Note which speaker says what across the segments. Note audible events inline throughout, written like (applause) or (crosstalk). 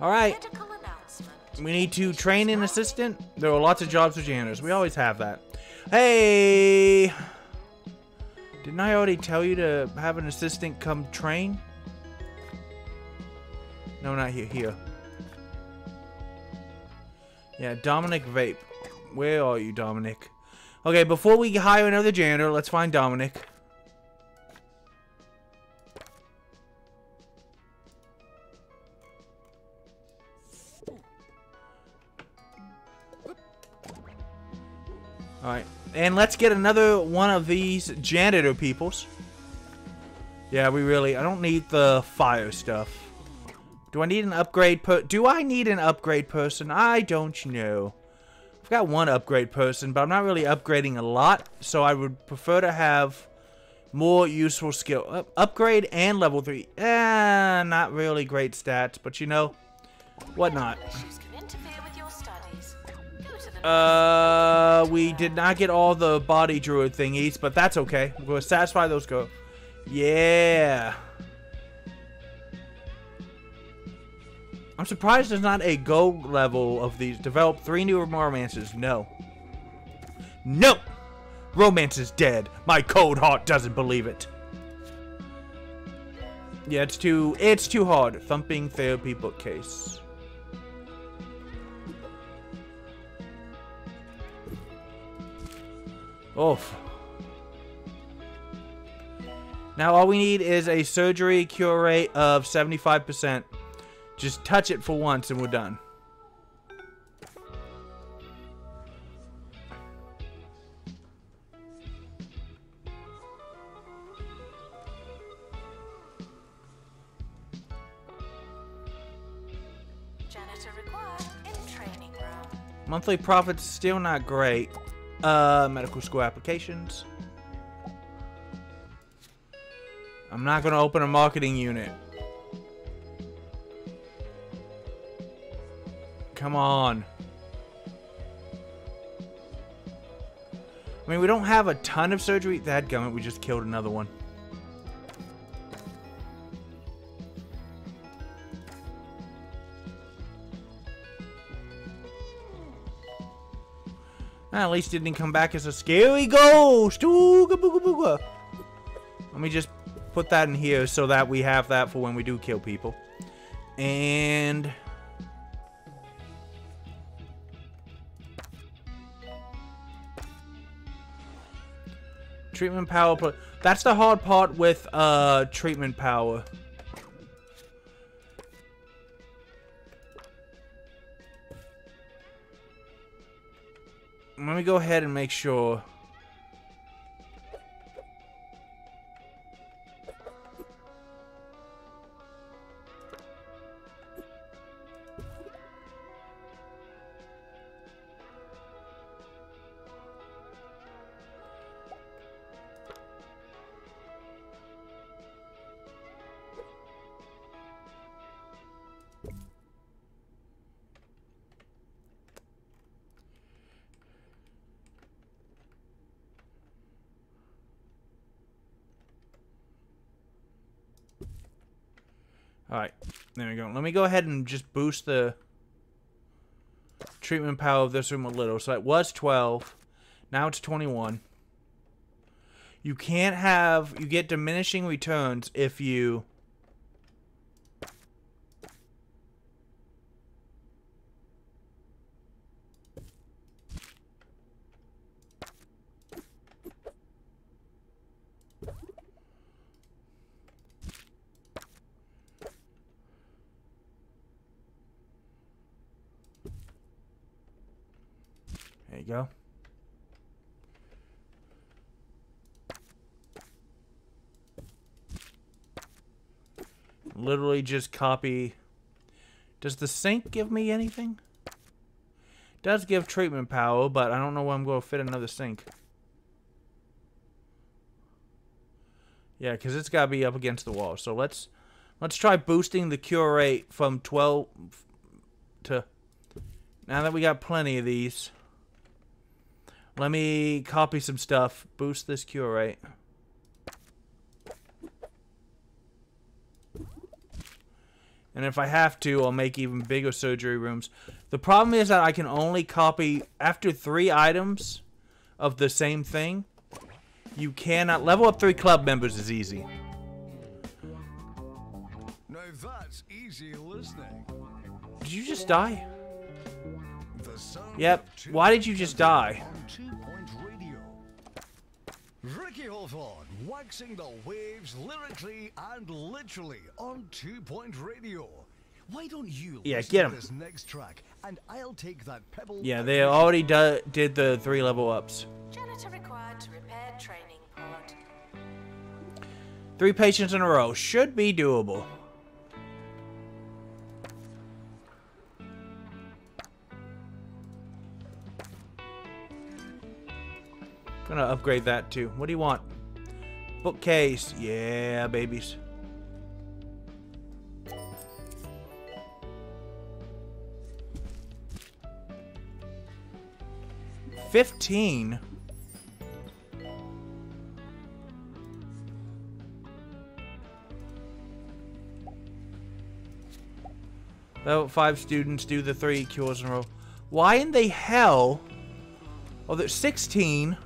Speaker 1: All right. We need to train an assistant. There are lots of jobs for janitors. We always have that. Hey! Didn't I already tell you to have an assistant come train? No, not here. Here. Yeah, Dominic Vape. Where are you, Dominic? Okay, before we hire another janitor, let's find Dominic. And let's get another one of these janitor peoples. Yeah, we really... I don't need the fire stuff. Do I need an upgrade per... Do I need an upgrade person? I don't know. I've got one upgrade person, but I'm not really upgrading a lot. So I would prefer to have more useful skill. Upgrade and level 3. Eh, not really great stats, but you know, what Uh, we did not get all the body druid thingies, but that's okay. We're gonna satisfy those go. Yeah. I'm surprised there's not a gold level of these. Develop three new romances. No. No! Romance is dead. My cold heart doesn't believe it. Yeah, it's too it's too hard. Thumping therapy bookcase. Oof. Now all we need is a surgery cure rate of 75%. Just touch it for once and we're done.
Speaker 2: janitor required in training room.
Speaker 1: Monthly profits still not great. Uh, medical school applications. I'm not gonna open a marketing unit. Come on. I mean, we don't have a ton of surgery. That gummit, we just killed another one. At least it didn't come back as a scary ghost. Let me just put that in here so that we have that for when we do kill people. And treatment power. That's the hard part with uh treatment power. Let me go ahead and make sure. Alright, there we go. Let me go ahead and just boost the treatment power of this room a little. So it was 12. Now it's 21. You can't have... You get diminishing returns if you... You go. Literally just copy. Does the sink give me anything? Does give treatment power, but I don't know where I'm going to fit another sink. Yeah, because it's got to be up against the wall. So let's let's try boosting the cure rate from 12 to... Now that we got plenty of these... Let me copy some stuff. Boost this cure rate. And if I have to, I'll make even bigger surgery rooms. The problem is that I can only copy after three items of the same thing. You cannot level up three club members is easy.
Speaker 3: Now that's easy listening.
Speaker 1: Did you just die? Yep. Why did you just die?
Speaker 3: Ricky Hawthorne waxing the waves lyrically and literally on Two Point Radio. Why don't you
Speaker 1: Yeah,
Speaker 3: listen
Speaker 1: get
Speaker 3: to
Speaker 1: 'em.
Speaker 3: this next track and I'll take that pebble.
Speaker 1: Yeah, they already do, did the three level ups.
Speaker 2: Janitor required to repair training pod.
Speaker 1: Three patients in a row should be doable. Gonna upgrade that too. What do you want? Bookcase. Yeah, babies. Fifteen. Level 5 students do the 3 cures in a row. Why in the hell? Oh, there's 16.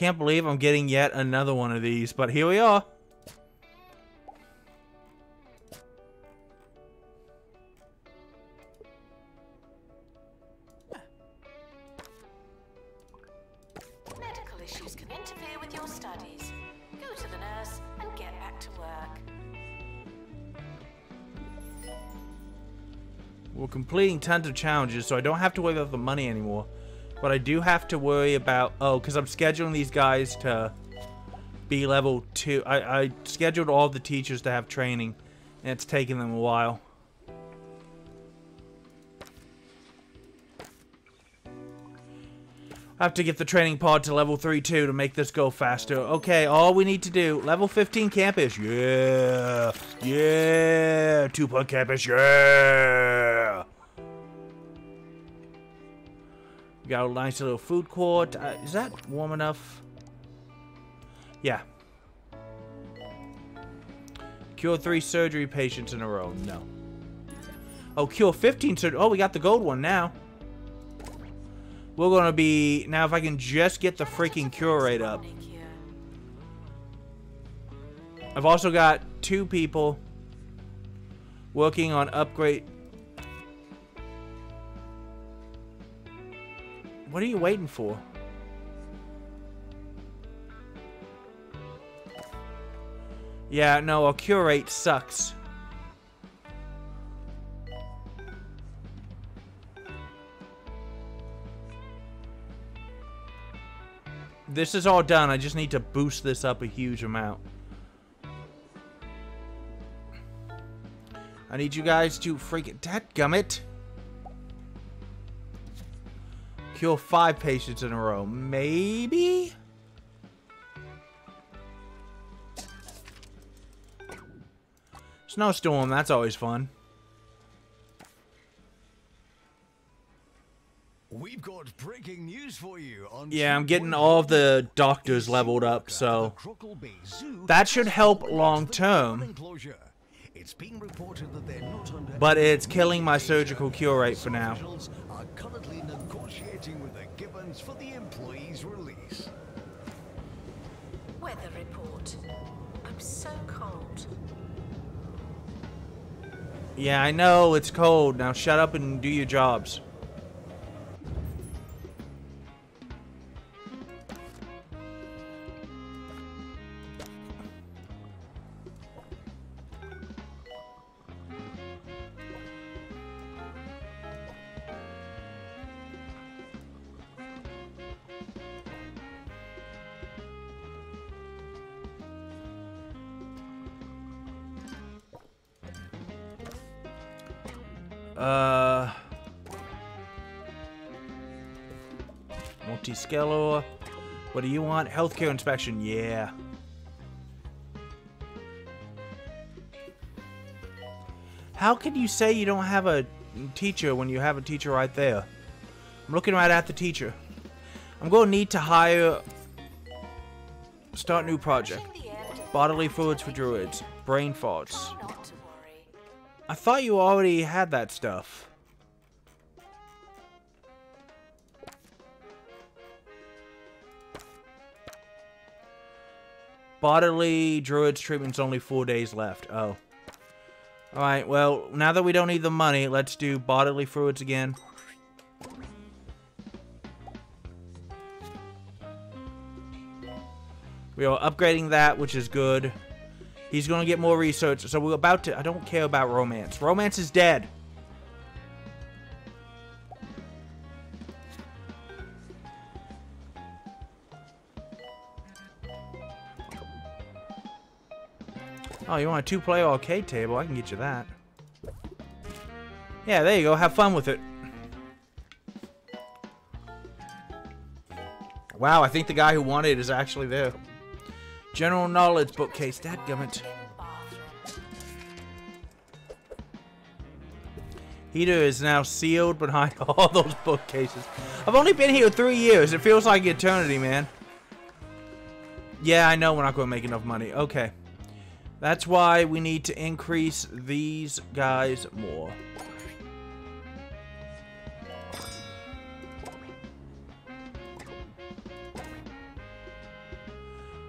Speaker 1: Can't believe I'm getting yet another one of these, but here we are.
Speaker 2: Medical issues can interfere with your studies. Go to the nurse and get back to work.
Speaker 1: We're completing tons of challenges, so I don't have to worry about the money anymore. But I do have to worry about... Oh, because I'm scheduling these guys to be level 2. I, I scheduled all the teachers to have training, and it's taking them a while. I have to get the training pod to level 3 too to make this go faster. Okay, all we need to do, level 15 campus. Yeah. Yeah. Two point campus. Yeah. Got a nice little food court. Uh, is that warm enough? Yeah. Cure three surgery patients in a row. No. Oh, cure 15 surgery. Oh, we got the gold one now. We're gonna be now. If I can just get the freaking cure rate up. I've also got two people working on upgrade. What are you waiting for? Yeah, no, our cure rate sucks. This is all done. I just need to boost this up a huge amount. I need you guys to freaking dadgummit. Kill five patients in a row. Maybe? Snowstorm, that's always fun.
Speaker 3: We've got breaking news for you on
Speaker 1: Yeah, I'm getting all of the doctors leveled up, so
Speaker 3: at the Crockle Bay Zoo
Speaker 1: that should help long term.
Speaker 3: carbon enclosure. Reported that they're not under
Speaker 1: But it's killing my surgical cure rate for now.
Speaker 3: With for the employee's release.
Speaker 2: Weather report. I'm so cold.
Speaker 1: yeah, I know it's cold. Now shut up and do your jobs. Uh. What do you want? Healthcare inspection. Yeah. How can you say you don't have a teacher when you have a teacher right there? I'm looking right at the teacher. I'm going to need to hire... Start new project. Bodily fluids for druids. Brain farts. I thought you already had that stuff. Bodily druids treatment's only four days left. Oh. Alright, well, now that we don't need the money, let's do bodily fluids again. We are upgrading that, which is good. He's gonna get more research. So we're about to. I don't care about romance. Romance is dead. Oh, you want a two-player arcade table? I can get you that. Yeah, there you go. Have fun with it. Wow, I think the guy who wanted it is actually there. General knowledge bookcase. Dadgummit. Heater is now sealed behind (laughs) all those bookcases. I've only been here three years. It feels like eternity, man. Yeah, I know we're not going to make enough money. Okay. That's why we need to increase these guys more.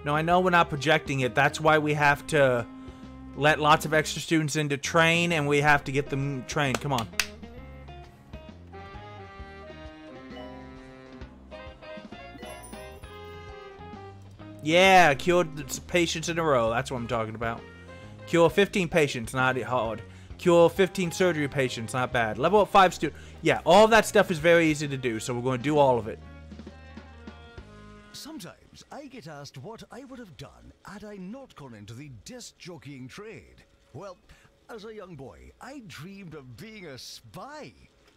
Speaker 1: No, I know we're not projecting it. That's why we have to let lots of extra students in to train, and we have to get them trained. Come on. Yeah, cured patients in a row. That's what I'm talking about. Cure 15 patients, not hard. Cure 15 surgery patients, not bad. Level up 5 students. Yeah, all that stuff is very easy to do, so we're going to do all of it.
Speaker 3: Sometimes I get asked what I would have done had I not gone into the disc jockeying trade. Well, as a young boy, I dreamed of being a spy.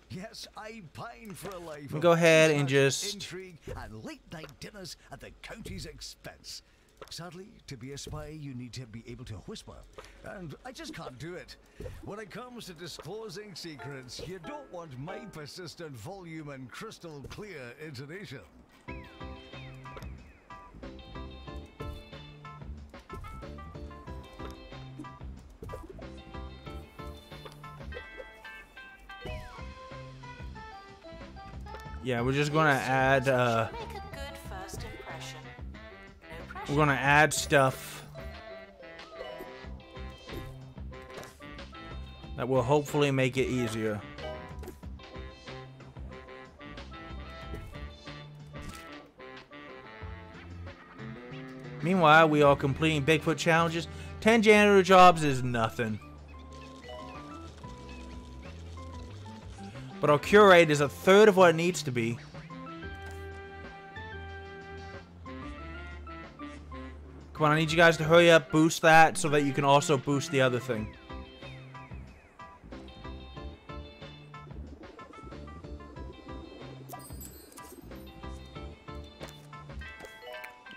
Speaker 3: Yes, I pine for a life. of
Speaker 1: Go ahead and just-
Speaker 3: intrigue and late night dinners at the county's expense. Sadly, to be a spy, you need to be able to whisper, and I just can't do it. When it comes to disclosing secrets, you don't want my persistent volume and crystal clear intonation.
Speaker 1: Yeah, we're just going to add, uh,
Speaker 2: Make a good first impression. No pressure.
Speaker 1: we're going to add stuff that will hopefully make it easier. Meanwhile, we are completing Bigfoot challenges. 10 janitor jobs is nothing. But our cure rate is a third of what it needs to be. Come on, I need you guys to hurry up, boost that, so that you can also boost the other thing.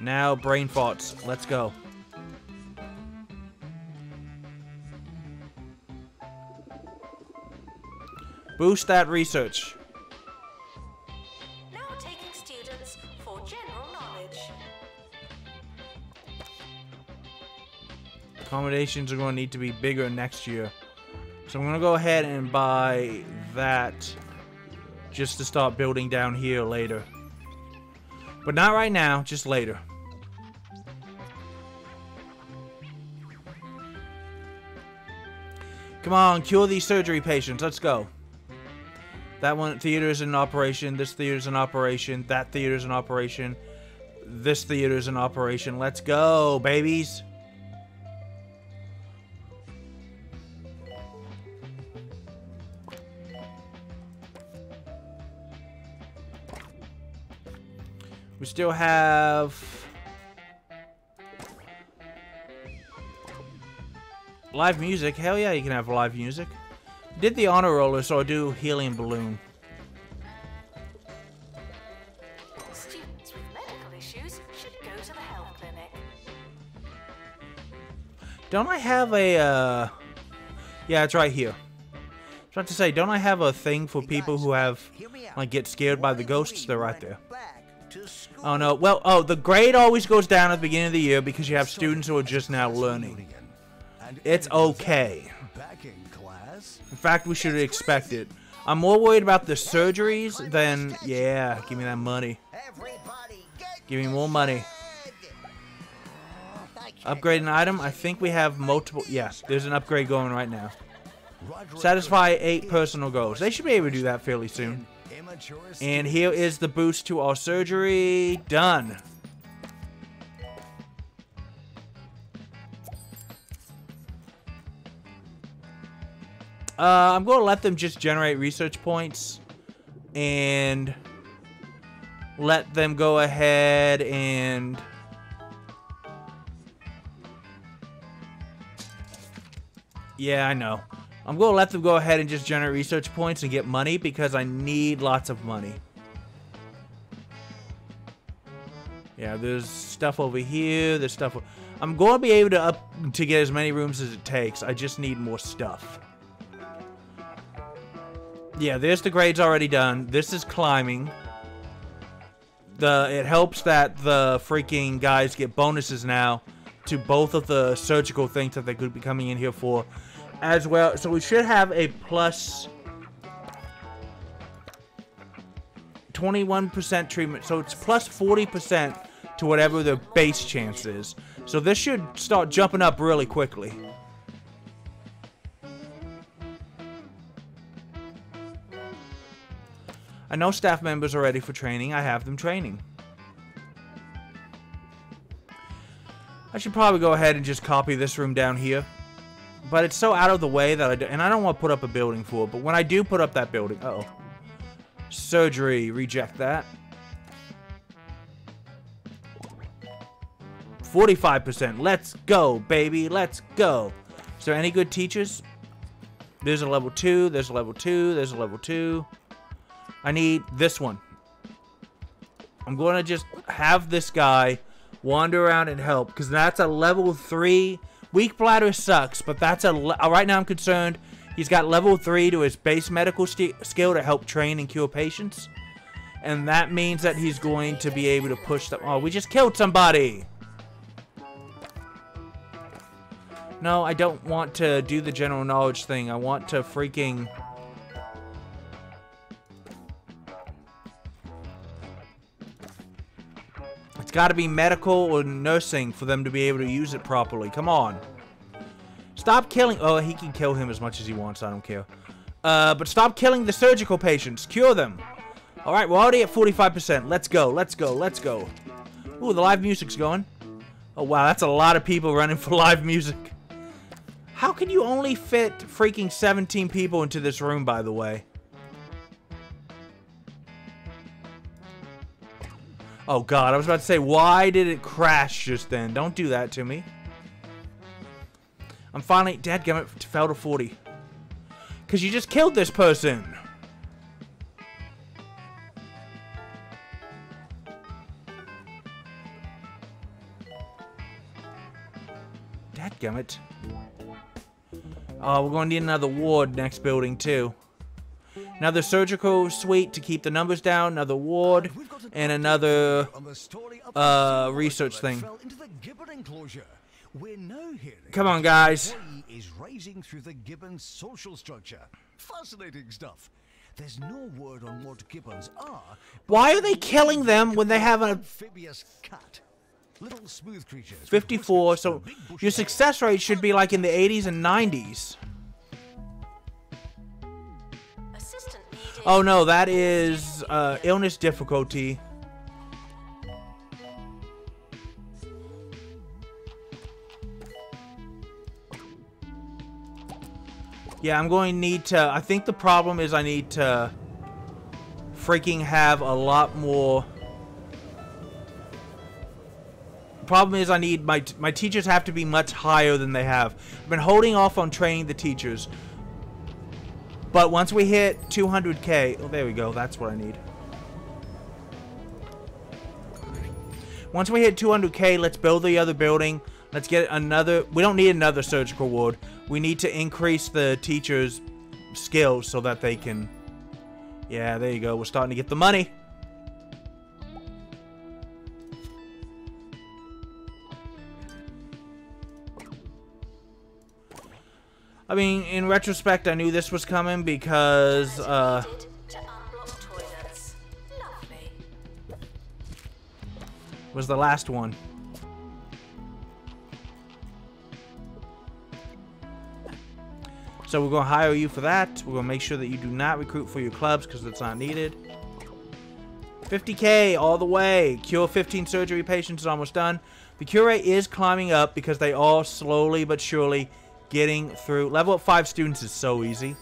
Speaker 1: Now, brain farts. Let's go. Boost that research.
Speaker 2: Now taking students for general knowledge.
Speaker 1: Accommodations are going to need to be bigger next year. So I'm going to go ahead and buy that just to start building down here later. But not right now, just later. Come on, cure these surgery patients. Let's go. That one theater is in operation. This theater is in operation. That theater is in operation. This theater is in operation. Let's go, babies. We still have live music. Hell yeah, you can have live music. Did the honor roller, so I do helium balloon.
Speaker 2: Students with medical issues should go to the health clinic.
Speaker 1: Don't I have a, uh... Yeah, it's right here. was about to say, don't I have a thing for people who have, like, get scared by the ghosts? They're right there. Oh, no. Well, oh, the grade always goes down at the beginning of the year because you have students who are just now learning. It's okay.
Speaker 3: In
Speaker 1: fact, we should expect it. I'm more worried about the surgeries than, yeah, give me that money. Give me more money. Upgrade an item. I think we have multiple. Yes, there's an upgrade going right now. Satisfy eight personal goals. They should be able to do that fairly soon. And here is the boost to our surgery. Done. Uh, I'm going to let them just generate research points and let them go ahead and yeah I know. I'm going to let them go ahead and just generate research points and get money because I need lots of money. Yeah there's stuff over here there's stuff I'm going to be able to up to get as many rooms as it takes. I just need more stuff yeah, there's the grades already done. This is climbing. The It helps that the freaking guys get bonuses now to both of the surgical things that they could be coming in here for as well. So we should have a plus 21% treatment. So it's plus 40% to whatever the base chance is. So this should start jumping up really quickly. I know staff members are ready for training. I have them training. I should probably go ahead and just copy this room down here. But it's so out of the way that I do, and I don't want to put up a building for it, but when I do put up that building, uh oh Surgery, reject that. 45%, let's go, baby, let's go. Is there any good teachers? There's a level 2, there's a level 2, there's a level 2. I need this one. I'm going to just have this guy wander around and help because that's a level 3. Weak bladder sucks, but that's a... Uh, right now I'm concerned he's got level 3 to his base medical skill to help train and cure patients. And that means that he's going to be able to push them. Oh, we just killed somebody! No, I don't want to do the general knowledge thing. I want to freaking... got to be medical or nursing for them to be able to use it properly. Come on. Stop killing... Oh, he can kill him as much as he wants. I don't care. Uh, but stop killing the surgical patients. Cure them. Alright, we're already at 45%. Let's go. Let's go. Let's go. Ooh, the live music's going. Oh, wow. That's a lot of people running for (laughs) live music. How can you only fit freaking 17 people into this room, by the way? Oh god, I was about to say, why did it crash just then? Don't do that to me. I'm finally, dadgummit, fell to 40. Because you just killed this person. Dadgummit. Oh, we're going to need another ward next building, too. Another surgical suite to keep the numbers down, another ward, and another uh, research thing. Come on, guys.
Speaker 3: Is raising through the social structure. Fascinating stuff. There's no word on what Gibbons are.
Speaker 1: Why are they killing them when they have an
Speaker 3: amphibious cat? Little smooth creatures.
Speaker 1: 54. So your success rate should be like in the 80s and 90s. Oh no, that is uh, illness difficulty. Yeah, I'm going to need to... I think the problem is I need to freaking have a lot more... Problem is I need... My, my teachers have to be much higher than they have. I've been holding off on training the teachers. But once we hit 200k... Oh, there we go. That's what I need. Once we hit 200k, let's build the other building. Let's get another... We don't need another surgical ward. We need to increase the teachers' skills so that they can. Yeah, there you go. We're starting to get the money. I mean, in retrospect, I knew this was coming because, uh,
Speaker 2: Needed to unblock toilets. Lovely.
Speaker 1: was the last one. So we're going to hire you for that. We're going to make sure that you do not recruit for your clubs because it's not needed. 50k all the way. Cure 15 surgery patients is almost done. The cure rate is climbing up because they are slowly but surely getting through. Level up 5 students is so easy.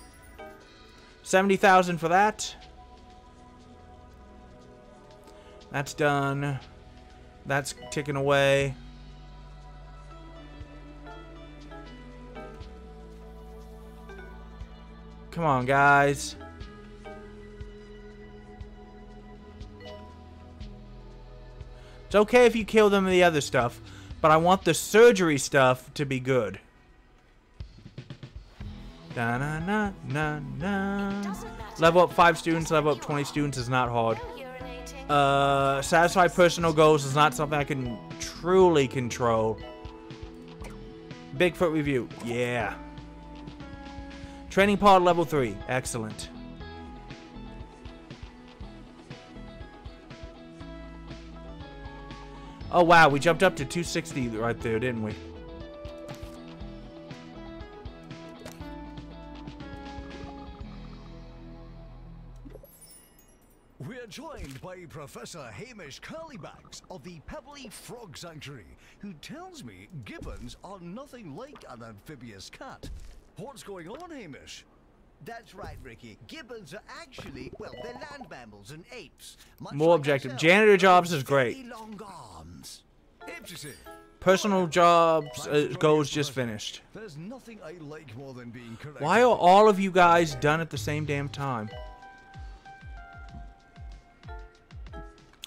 Speaker 1: 70,000 for that. That's done. That's ticking away. Come on, guys. It's okay if you kill them and the other stuff, but I want the surgery stuff to be good. Na na na na. Level up 5 students, level up 20 students is not hard. Uh, satisfy personal goals is not something I can truly control. Bigfoot review, yeah. Training pod level 3, excellent. Oh wow, we jumped up to 260 right there, didn't we?
Speaker 3: We're joined by Professor Hamish Curlybags of the Pebbly Frog Sanctuary, who tells me gibbons are nothing like an amphibious cat. What's going on, Hamish?
Speaker 4: That's right, Ricky. Gibbons are actually, well, they're land mammals and apes. much
Speaker 1: More
Speaker 4: like
Speaker 1: objective.
Speaker 4: ourselves,
Speaker 1: Janitor jobs is great.
Speaker 4: long arms.
Speaker 3: Apes.
Speaker 1: Personal jobs uh, goals just finished.
Speaker 3: There's nothing I like more than being correct.
Speaker 1: Why are all of you guys done at the same damn time?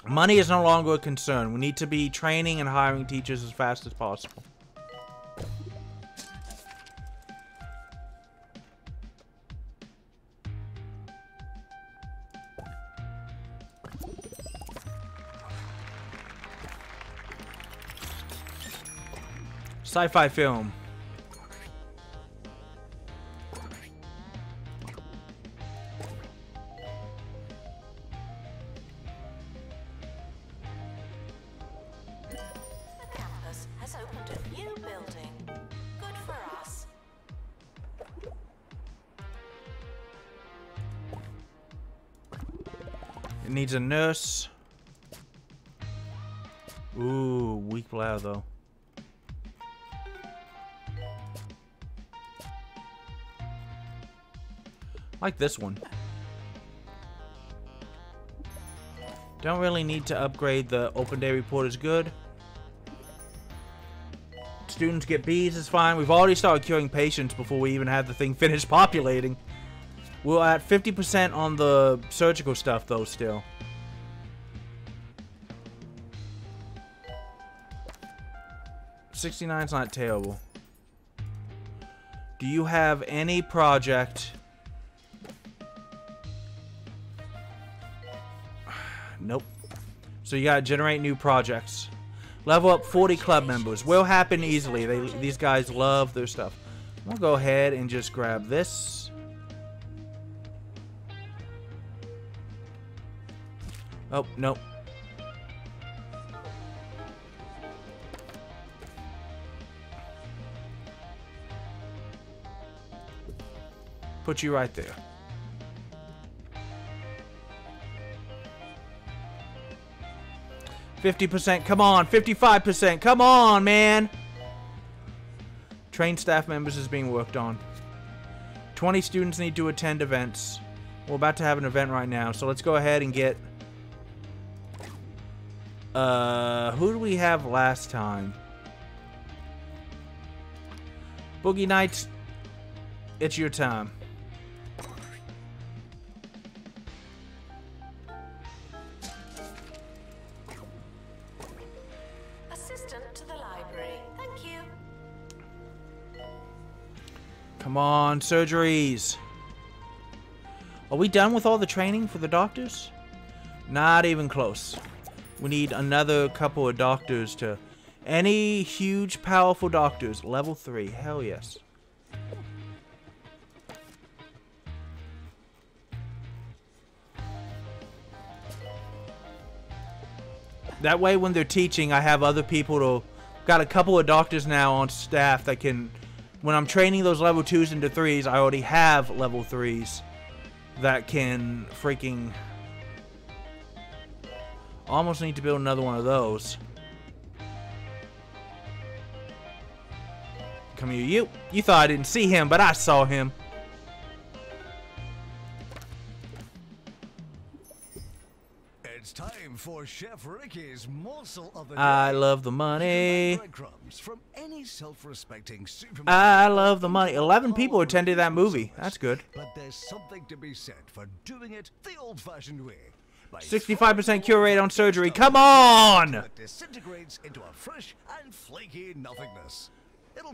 Speaker 1: Money is no longer a concern. We need to be training and hiring teachers as fast as possible. Sci-fi film. Needs a nurse. Ooh, weak bladder though. Like this one. Don't really need to upgrade the open day report is good. Students get B's is fine. We've already started curing patients before we even had the thing (laughs) finished populating. We're at 50% on the surgical stuff, though, still. Sixty-nine's not terrible. Do you have any project? (sighs) nope. So you gotta generate new projects. Level up 40 club members. Will happen easily. They, these guys love their stuff. Gonna go ahead and just grab this. Oh, nope. Put you right there. Fifty percent, come on. Fifty-five percent, come on, man. Train staff members is being worked on. Twenty students need to attend events. We're about to have an event right now, so let's go ahead and get. Uh, who do we have last time? Boogie Nights, it's your time. On, surgeries. Are we done with all the training for the doctors? Not even close. We need another couple of doctors to... Any huge, powerful doctors. Level 3. Hell yes. That way when they're teaching, I have other people to... Got a couple of doctors now on staff that can... When I'm training those level 2s into 3s, I already have level 3s that can freaking... Almost need to build another one of those. Come here, you. You thought I didn't see him, but I saw him.
Speaker 3: For Chef Ricky's morsel of the.
Speaker 1: I love the money.
Speaker 3: From any self-respecting.
Speaker 1: I love the money. 11 people oh, attended that movie. That's good.
Speaker 3: But there's something to be said for doing it the old-fashioned way.
Speaker 1: 65% cure rate on surgery. Come on!
Speaker 3: disintegrates into a fresh and flaky nothingness.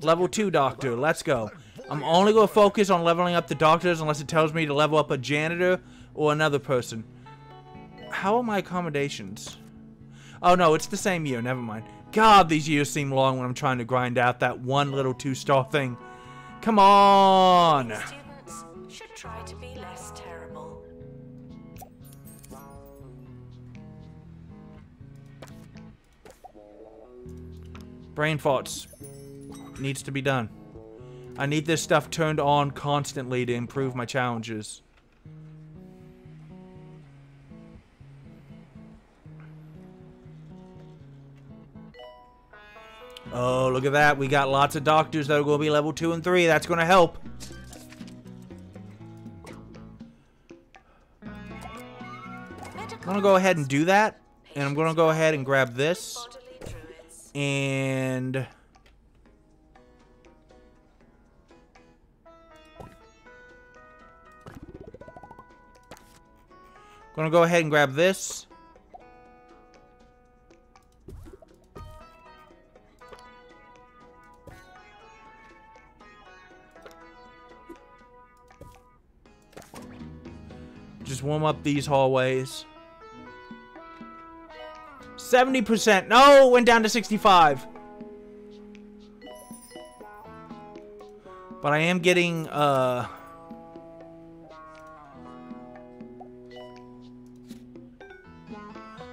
Speaker 1: Level 2 doctor. Let's go. I'm only going to focus on leveling up the doctors unless it tells me to level up a janitor or another person. How are my accommodations? Oh, no, it's the same year. Never mind. God, these years seem long when I'm trying to grind out that one little two-star thing. Come on!
Speaker 2: Students should try to be less terrible.
Speaker 1: Brain farts. Needs to be done. I need this stuff turned on constantly to improve my challenges. Oh, look at that. We got lots of doctors that are going to be level 2 and 3. That's going to help. I'm going to go ahead and do that. And I'm going to go ahead and grab this. And gonna go ahead and grab this. Just warm up these hallways. 70%. No, went down to 65. But I am getting, uh...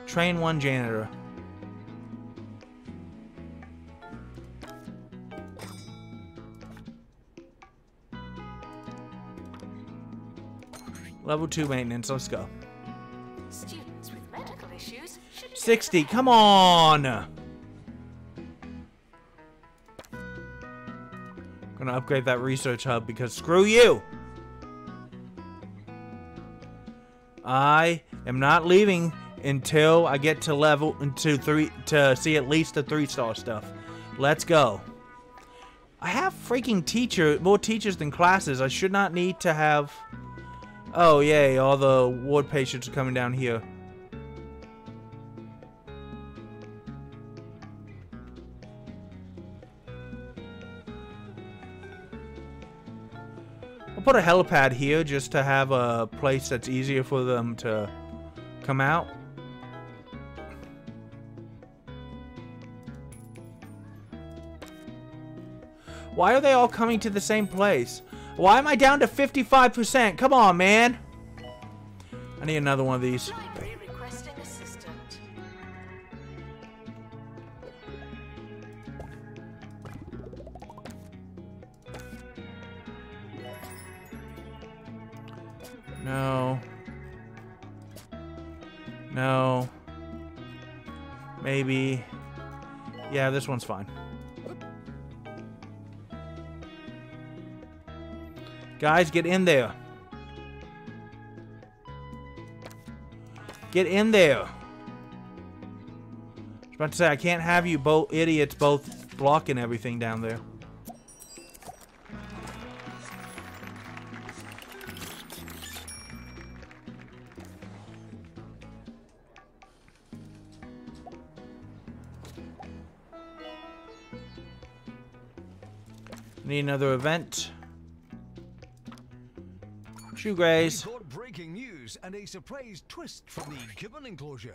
Speaker 1: Train one janitor. Level 2 maintenance, let's go.
Speaker 2: Students with medical issues
Speaker 1: 60, come on! Gonna upgrade that research hub because screw you! I am not leaving until I get to level to three to see at least the three star stuff. Let's go. I have freaking teacher more teachers than classes. I should not need to have. Oh yay! All the ward patients are coming down here. I'll put a helipad here just to have a place that's easier for them to come out. Why are they all coming to the same place? Why am I down to 55%? Come on, man. I need another one of these.
Speaker 2: library requesting assistant.
Speaker 1: No. No. Maybe. Yeah, this one's fine. Guys, get in there. Get in there. I was about to say, I can't have you both idiots both blocking everything down there. Need another event.
Speaker 3: Got breaking news and a surprise twist from the gibbon enclosure.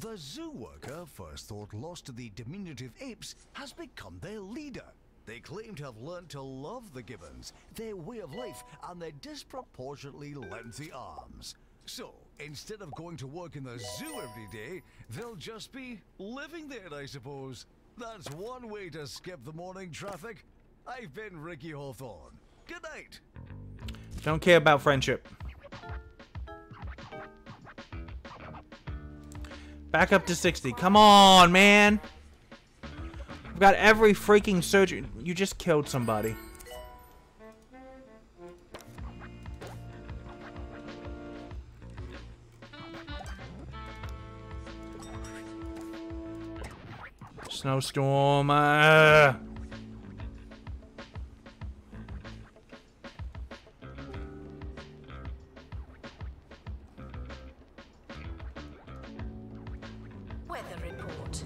Speaker 3: The zoo worker, first thought lost to the diminutive apes, has become their leader. They claim to have learned to love the gibbons, their way of life, and their disproportionately lengthy arms. So, instead of going to work in the zoo every day, they'll just be living there, I suppose. That's one way to skip the morning traffic. I've been Ricky Hawthorne. Good night.
Speaker 1: Don't care about friendship. Back up to 60. Come on, man. I've got every freaking surgery. You just killed somebody. Snowstorm. Uh.
Speaker 2: Weather report.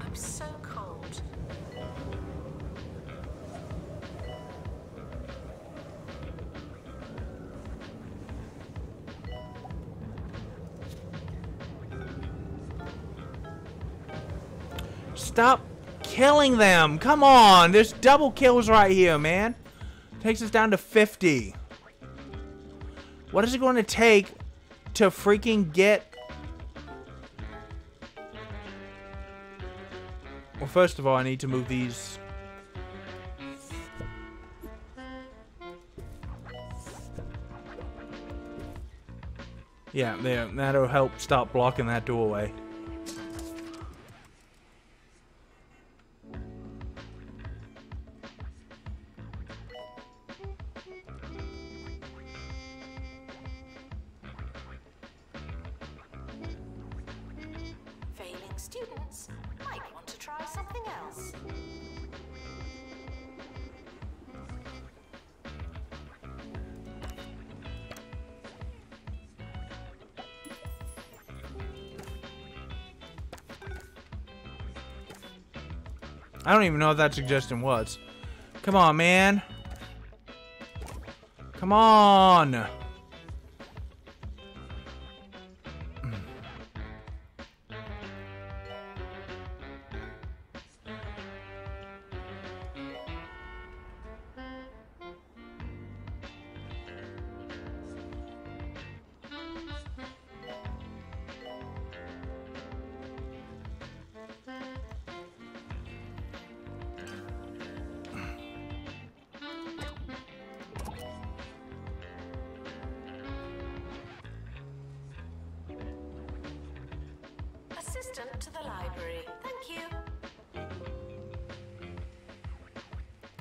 Speaker 2: I'm so cold.
Speaker 1: Stop killing them. Come on. There's double kills right here, man. Takes us down to 50. What is it going to take to freaking get... first of all, I need to move these... Yeah, there. That'll help stop blocking that doorway. Don't even know what that suggestion was. Come on, man. Come on.
Speaker 2: Assistant to the library. Thank you.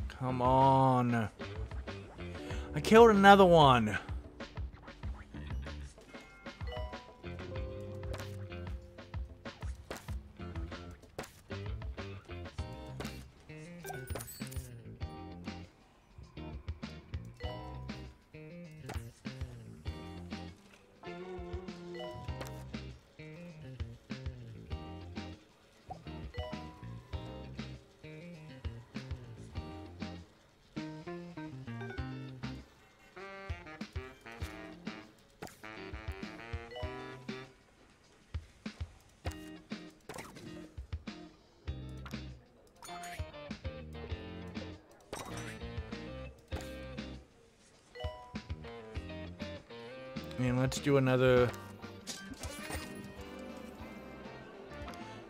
Speaker 1: Come on. I killed another one. Another.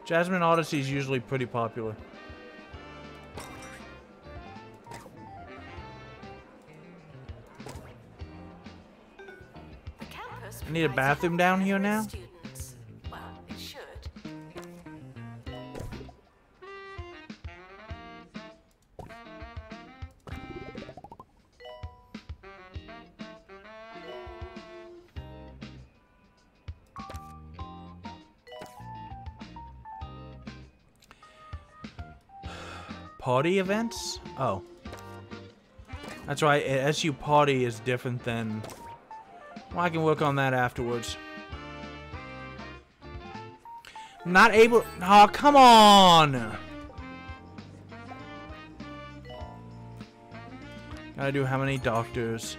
Speaker 1: Jasmine Odyssey is usually pretty popular. I need a bathroom down here now? Party events? Oh. That's right, SU party is different than... Well, I can work on that afterwards. Not able... Oh, come on! Gotta do how many doctors?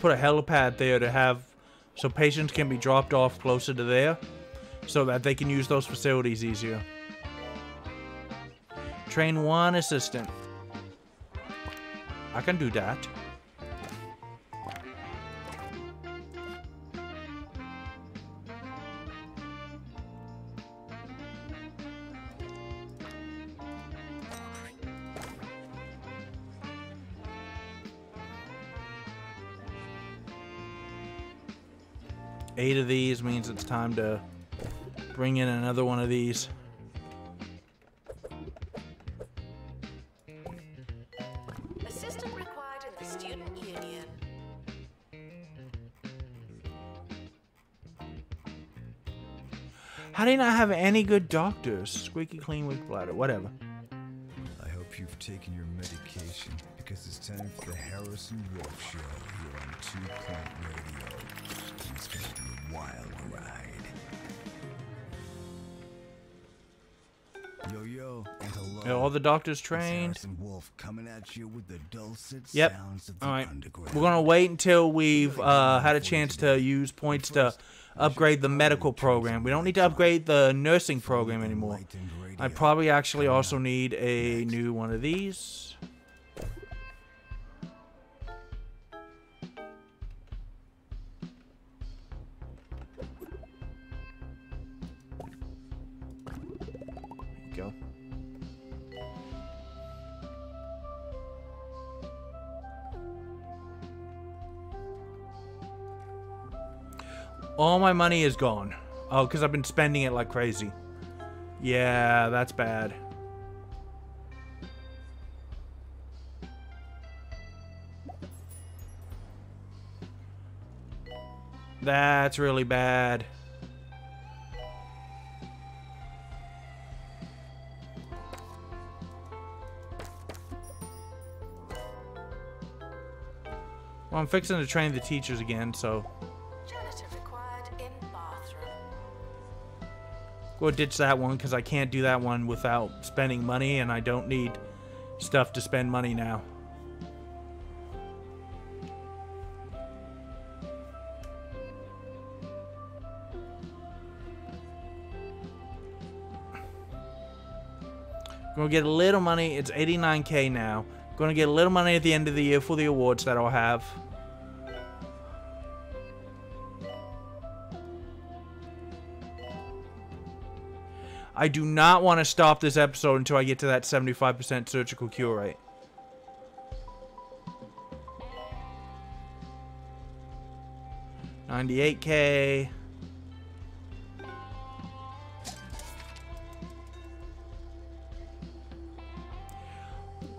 Speaker 1: Put a helipad there to have so patients can be dropped off closer to there so that they can use those facilities easier. Train one assistant. I can do that. Time to bring in another one of these.
Speaker 2: Assistant required in the student union.
Speaker 1: How do you not have any good doctors? Squeaky clean weak bladder, whatever.
Speaker 3: I hope you've taken your medication because it's time for the Harrison Wolf Show here on Two Point Radio. It's gonna be a wild ride. Yo yo, and hello.
Speaker 1: Yeah, all the doctors trained.
Speaker 3: Wolf coming at you with the dulcet
Speaker 1: Yep.
Speaker 3: sounds of the
Speaker 1: All right.
Speaker 3: underground.
Speaker 1: We're gonna wait until we've uh, had a chance to use points to upgrade the medical program. We don't need to upgrade the nursing program anymore. I probably actually also need a new one of these. All my money is gone. Oh, because I've been spending it like crazy. Yeah, that's bad. That's really bad. Well, I'm fixing to train the teachers again, so Go ditch that one because I can't do that one without spending money, and I don't need stuff to spend money now. Gonna get a little money. It's 89k now. Gonna get a little money at the end of the year for the awards that I'll have. I do not want to stop this episode until I get to that 75% surgical cure rate. Ninety-eight K.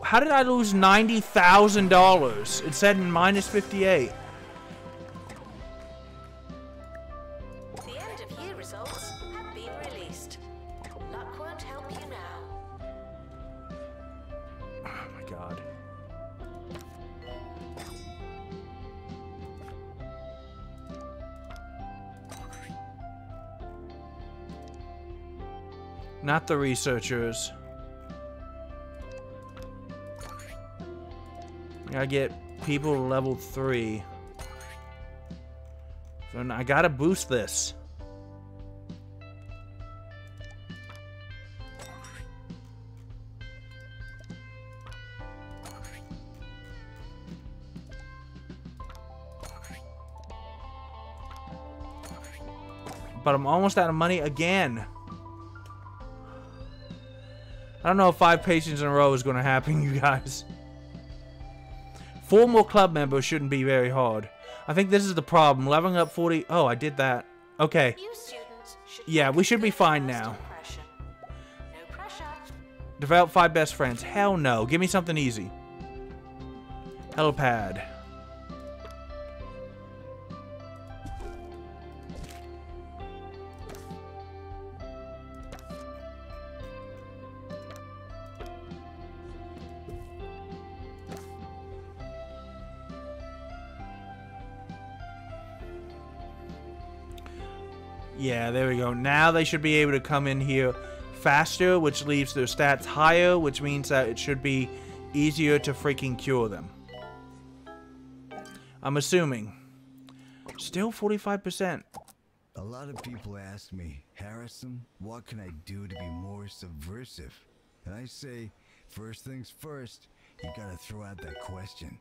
Speaker 1: How did I lose ninety thousand dollars? It said minus fifty-eight. Not the researchers. I get people level 3. So I gotta boost this. But I'm almost out of money again. I don't know if five patients in a row is going to happen, (laughs) you guys. Four more club members shouldn't be very hard. I think this is the problem. Leveling up 40... Oh, I did that. Okay.
Speaker 2: New students should
Speaker 1: Yeah, we should be fine now.
Speaker 2: impression. No pressure.
Speaker 1: Develop five best friends. Hell no. Give me something easy. Helipad. Yeah, there we go. Now they should be able to come in here faster, which leaves their stats higher, which means that it should be easier to freaking cure them. I'm assuming. Still 45%.
Speaker 3: A lot of people ask me, Harrison, what can I do to be more subversive? And I say, first things first, you gotta throw out that question.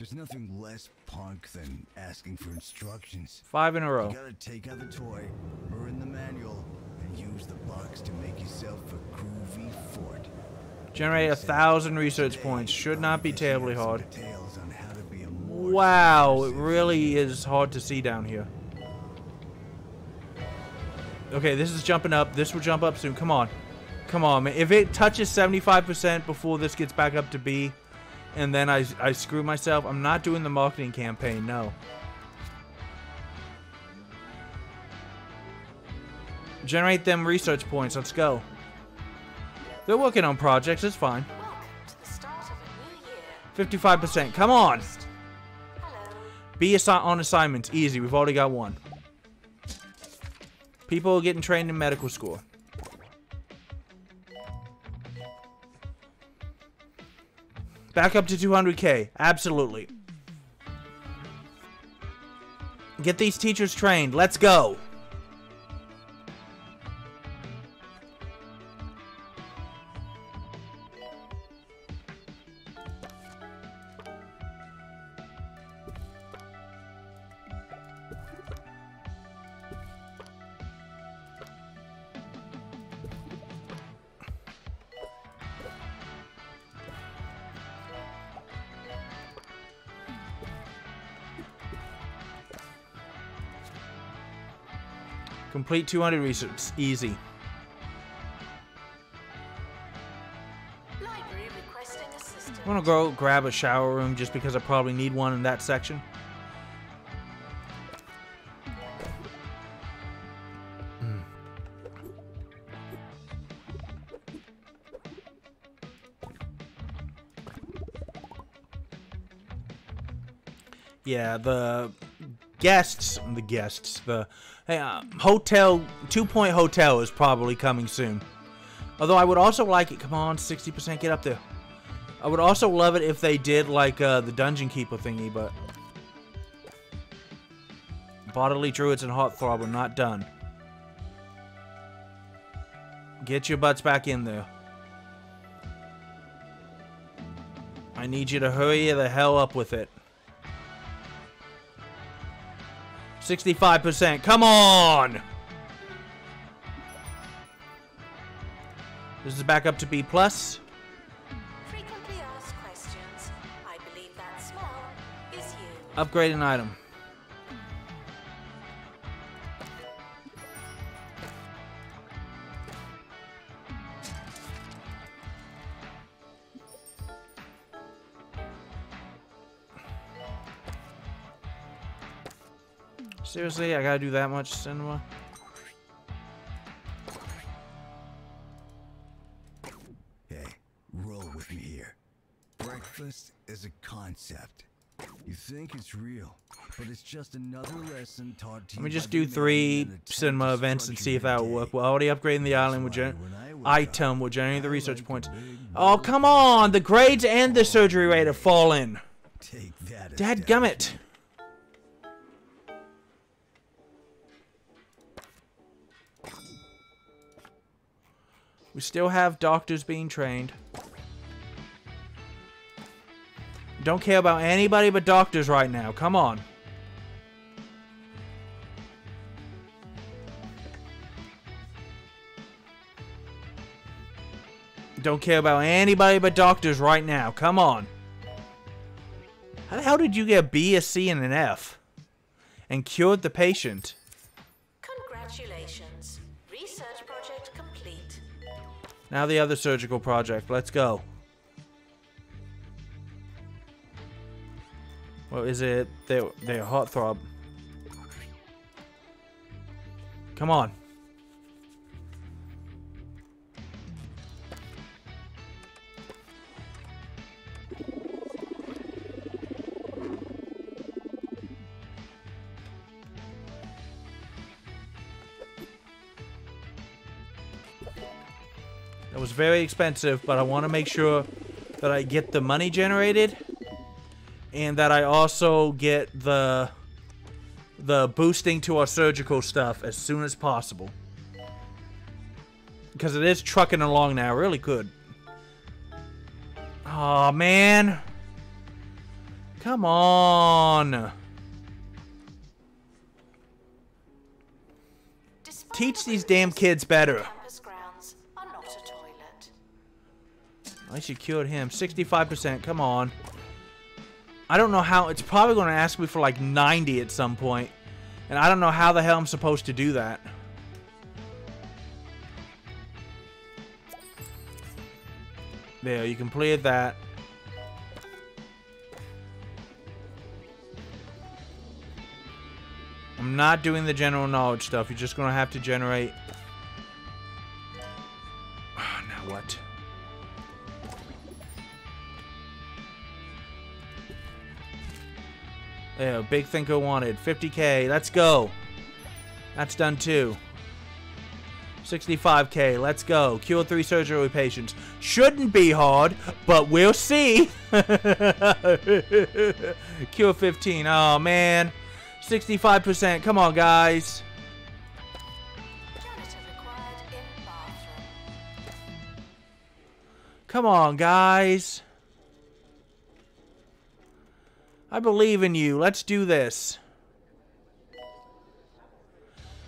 Speaker 3: There's nothing less punk than asking for instructions.
Speaker 1: Five in a row.
Speaker 3: You gotta take out the toy, or in the manual, and use the box to make yourself a groovy fort.
Speaker 1: Generate a thousand research points. Should not be terribly hard.
Speaker 3: details on how to be a more
Speaker 1: Wow, it really is hard to see down here. Okay, this is jumping up. This will jump up soon. Come on. Come on, man. If it touches 75% before this gets back up to B, and then I, I screw myself, I'm not doing the marketing campaign, no. Generate them research points. Let's go. They're working on projects. It's fine.
Speaker 2: Welcome to the start of a new year.
Speaker 1: 55%. Come on. Be assi- on assignments. Easy. We've already got one. People are getting trained in medical school. Back up to 200k. Absolutely. Get these teachers trained. Let's go. Complete 200 research. Easy.
Speaker 2: Library requesting assistance.
Speaker 1: I'm gonna go grab a shower room just because I probably need one in that section. Mm. Yeah, the guests, the guests, the uh, hotel, two point hotel is probably coming soon. Although I would also like it. Come on, 60%, get up there. I would also love it if they did like uh, the Dungeon Keeper thingy, but Bodily Druids and Heartthrob are not done. Get your butts back in there. I need you to hurry the hell up with it. 65%. Come on! This is back up to B+. plus.
Speaker 2: Frequently asked questions. I believe that smell is you.
Speaker 1: Upgrade an item. Seriously, I gotta do that much cinema?
Speaker 3: Hey, roll with me here. Breakfast is a concept. You think it's real, but it's just another lesson taught to you.
Speaker 1: Let me just do three
Speaker 3: in an attempt
Speaker 1: cinema events and see if that will work. We're already upgrading the island with gen-
Speaker 3: why when I wake
Speaker 1: item. We're generating the research points. Oh, come on! The grades and the surgery rate have fallen.
Speaker 3: Take that.
Speaker 1: Dadgummit. We still have doctors being trained. Don't care about anybody but doctors right now. Come on. Don't care about anybody but doctors right now. Come on. How the hell did you get a B, a C, and an F? And cured the patient?
Speaker 2: Congratulations. Research project complete.
Speaker 1: Now the other surgical project. Let's go. What is it? They they're heartthrob. Come on. Very expensive, but I want to make sure that I get the money generated and that I also get the the boosting to our surgical stuff as soon as possible. Because it is trucking along now really good. Oh man. Come on. Teach these damn kids better. I should cured him. 65%. Come on. I don't know how. It's probably going to ask me for like 90 at some point. And I don't know how the hell I'm supposed to do that. There, you completed that. I'm not doing the general knowledge stuff. You're just going to have to generate... Ah, now what? There, big thinker wanted. 50k. Let's go. That's done too. 65k. Let's go. Cure three surgery patients. Shouldn't be hard, but we'll see. (laughs) Cure 15. Oh, man. 65%. Come on, guys.
Speaker 2: Janitor required in bathroom.
Speaker 1: Come on, guys. I believe in you. Let's do this.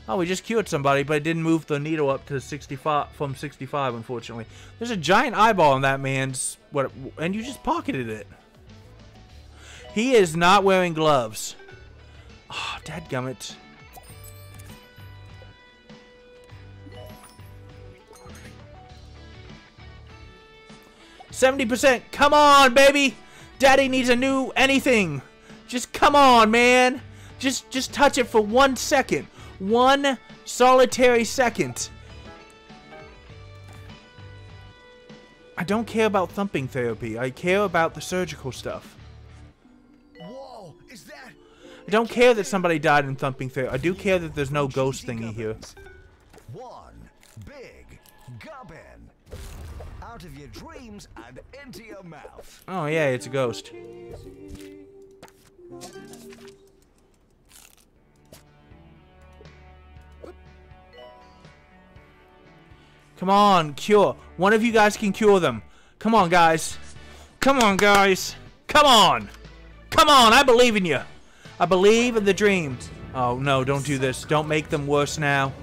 Speaker 1: Oh, we just cured somebody, but it didn't move the needle up to 65 from 65, unfortunately. There's a giant eyeball in that man's what, and you just pocketed it. He is not wearing gloves. Oh, dadgummit. Seventy percent. Come on, baby. Daddy needs a new anything. Just come on, man. Just just touch it for one second. One solitary second. I don't care about thumping therapy. I care about the surgical stuff.
Speaker 3: Whoa, is that?
Speaker 1: I don't care that somebody died in thumping therapy. I do care that there's no ghost thingy here.
Speaker 3: One Out of your dreams and into your mouth.
Speaker 1: Oh yeah, it's a ghost. Come on, cure. One of you guys can cure them. Come on, guys. Come on, guys. Come on. Come on, I believe in you. I believe in the dreams. Oh, no, don't do this. Don't make them worse now.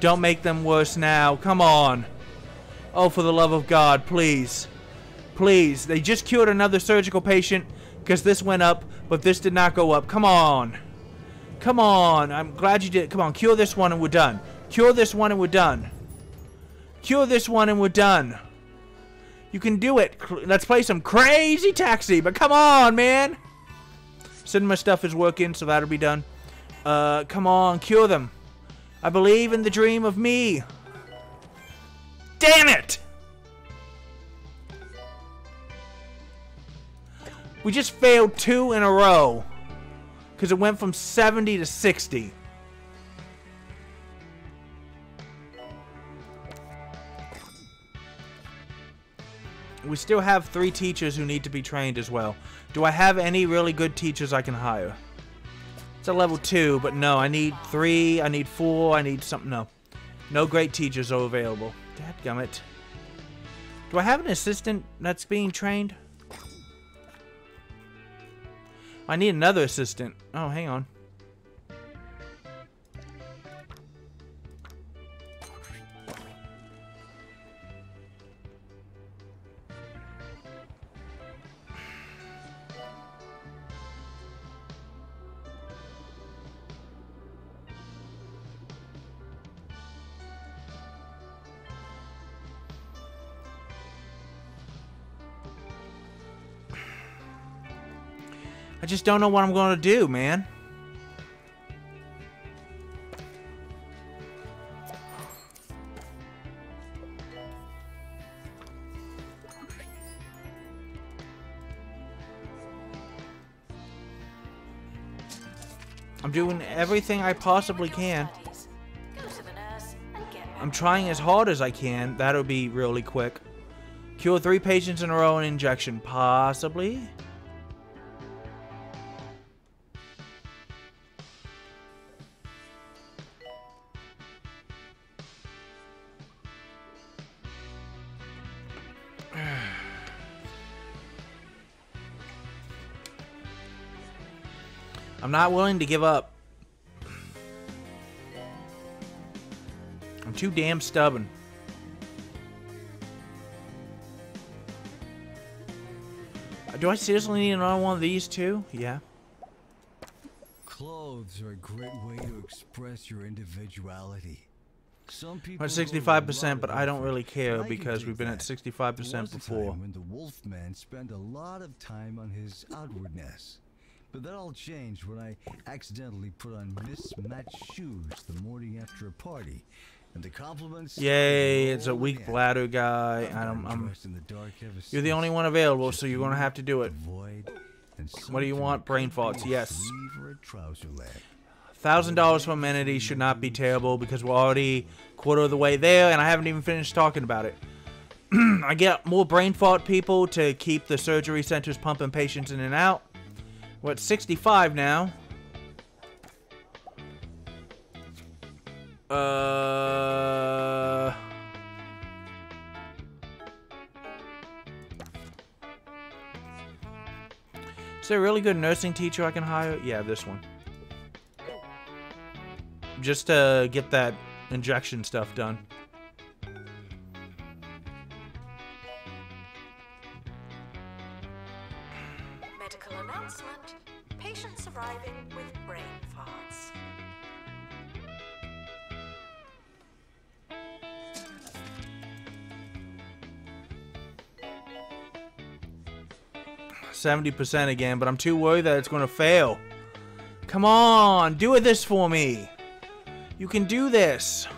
Speaker 1: Don't make them worse now. Come on. Oh, for the love of God, please. Please. They just cured another surgical patient because this went up, but this did not go up. Come on. Come on. I'm glad you did. Come on, cure this one and we're done. Cure this one and we're done. Cure this one and we're done. You can do it. Let's play some crazy taxi, but come on, man. Cinema stuff is working, so that'll be done. Uh, come on, cure them. I believe in the dream of me. Damn it! We just failed two in a row. Because it went from 70 to 60. We still have three teachers who need to be trained as well. Do I have any really good teachers I can hire? It's a level two, but no, I need three, I need four, I need something. No. No great teachers are available. Dadgummit. Do I have an assistant that's being trained? I need another assistant. Oh, hang on. I just don't know what I'm going to do, man. I'm doing everything I possibly can.
Speaker 2: And
Speaker 1: I'm trying as hard as I can. That'll be really quick. Cure three patients in a row in injection. Possibly. Not willing to give up. I'm too damn stubborn. Uh, do I seriously need another one of these too? Yeah.
Speaker 3: Clothes are a great way to express your individuality. Some people
Speaker 1: We're at
Speaker 3: go to a
Speaker 1: 65%, but I don't really care
Speaker 3: and I can
Speaker 1: because we've been at 65%
Speaker 3: There was a
Speaker 1: before.
Speaker 3: when the Wolfman spent a lot of time on his outwardness. But that all changed when I accidentally put on mismatched shoes the morning after a party. And the compliments
Speaker 1: Yay, it's a weak bladder guy. I'm, I'm,
Speaker 3: the dark
Speaker 1: you're the only one available, so you're gonna have to do it. What do you want? Brain farts, yes.
Speaker 3: sleeve or a trouser leg.
Speaker 1: Thousand dollars for amenities should not be terrible because we're already quarter of the way there, and I haven't even finished talking about it. (clears throat) I get more brain fart people to keep the surgery centers pumping patients in and out. We're at 65 now. Uh. Is there a really good nursing teacher I can hire? Yeah, this one. Just to get that injection stuff done. 70% again, but I'm too worried that it's going to fail. Come on, do this for me. You can do this.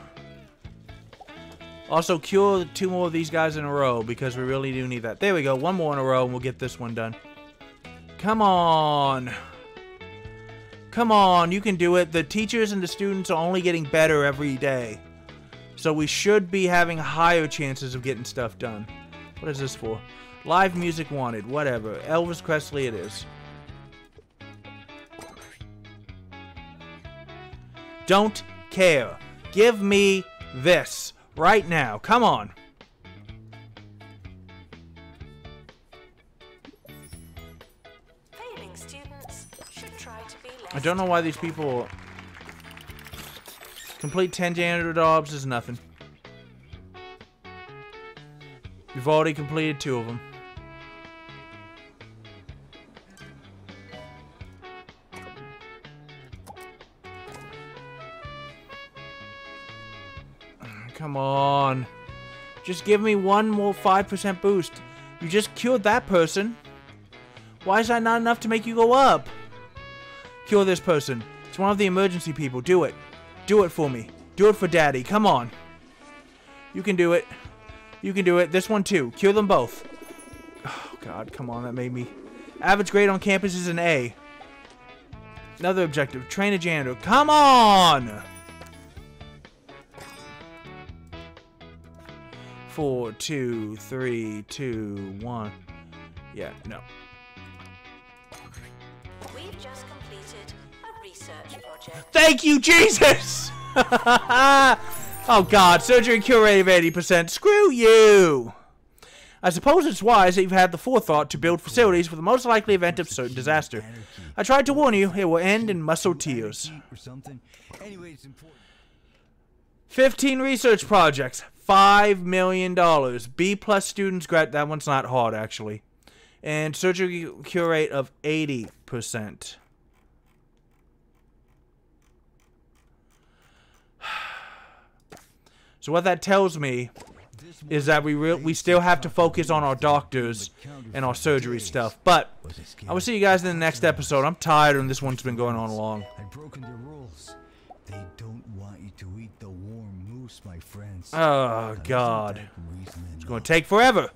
Speaker 1: Also, cure two more of these guys in a row because we really do need that. There we go. One more in a row and we'll get this one done. Come on. Come on. You can do it. The teachers and the students are only getting better every day. So we should be having higher chances of getting stuff done. What is this for? Live music wanted. Whatever. Elvis Presley it is. Don't care. Give me this right now. Come on.
Speaker 2: Failing students should try to be less.
Speaker 1: I don't know why these people complete 10 janitor jobs is nothing. You've already completed two of them. Come on. Just give me one more 5% boost. You just cured that person. Why is that not enough to make you go up? Cure this person. It's one of the emergency people. Do it. Do it for me. Do it for daddy. Come on. You can do it. You can do it. This one too. Cure them both. Oh, God. Come on. That made me... Average grade on campus is an A. Another objective. Train a janitor. Come on! Four, two, three, two, one. Yeah, no.
Speaker 2: We've just completed a research project.
Speaker 1: Thank you, Jesus! (laughs) oh god, surgery cure rate of 80%. Screw you! I suppose it's wise that you've had the forethought to build facilities for the most likely event of certain disaster. I tried to warn you, it will end in muscle tears.
Speaker 3: Or something. Anyway, it's important.
Speaker 1: 15 research projects, $5 million. B plus students grad. That one's not hard, actually. And surgery cure rate of 80%. (sighs) So what that tells me is that we we still have to focus on our doctors and our surgery stuff. But. I will see you guys in the next episode. I'm tired and this one's been going on long.
Speaker 3: I've broken their rules. They don't want you to eat the warm my friends.
Speaker 1: Oh God. It's going to take forever.